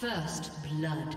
First blood.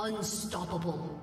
Unstoppable.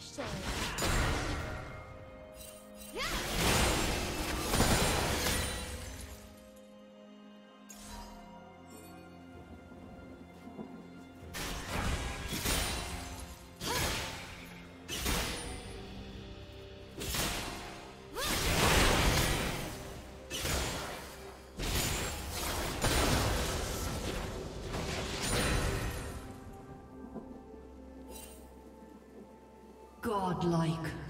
Shade. Godlike.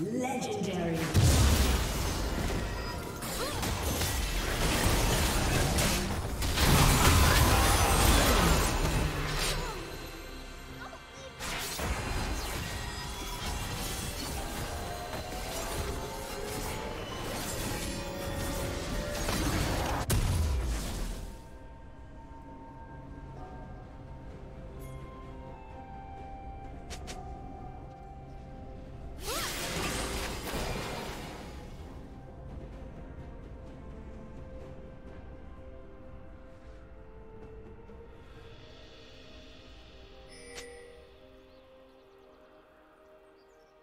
Legendary.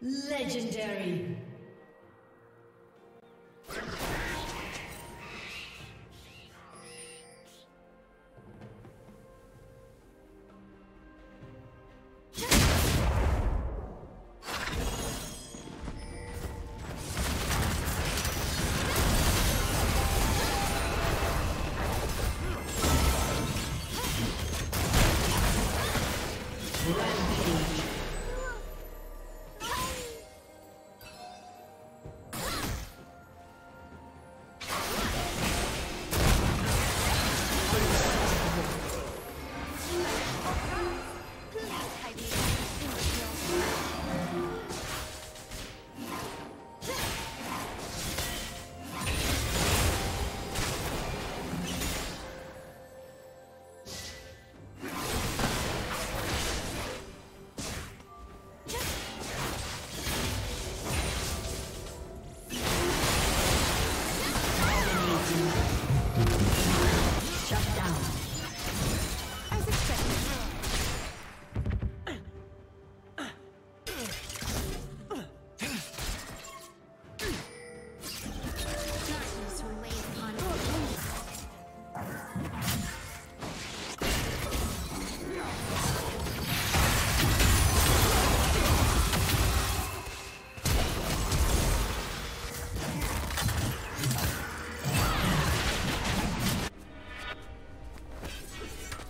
Legendary.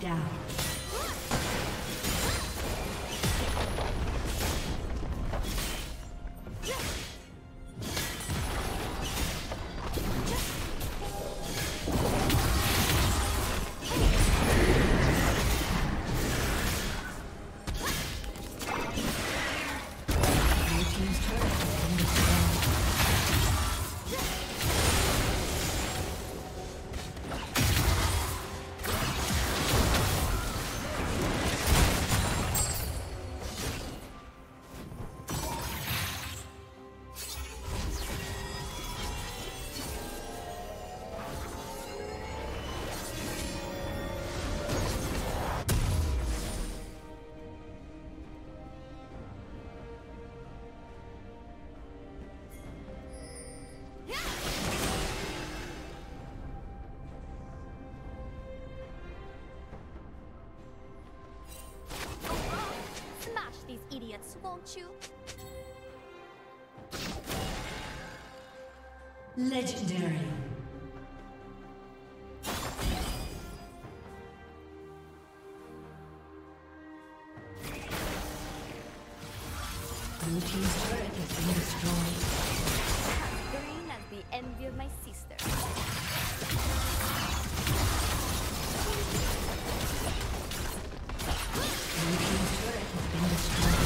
down. won't you? Legendary. Blue team's turret has been destroyed. Green as the envy of my sister. Blue team's turret has been destroyed.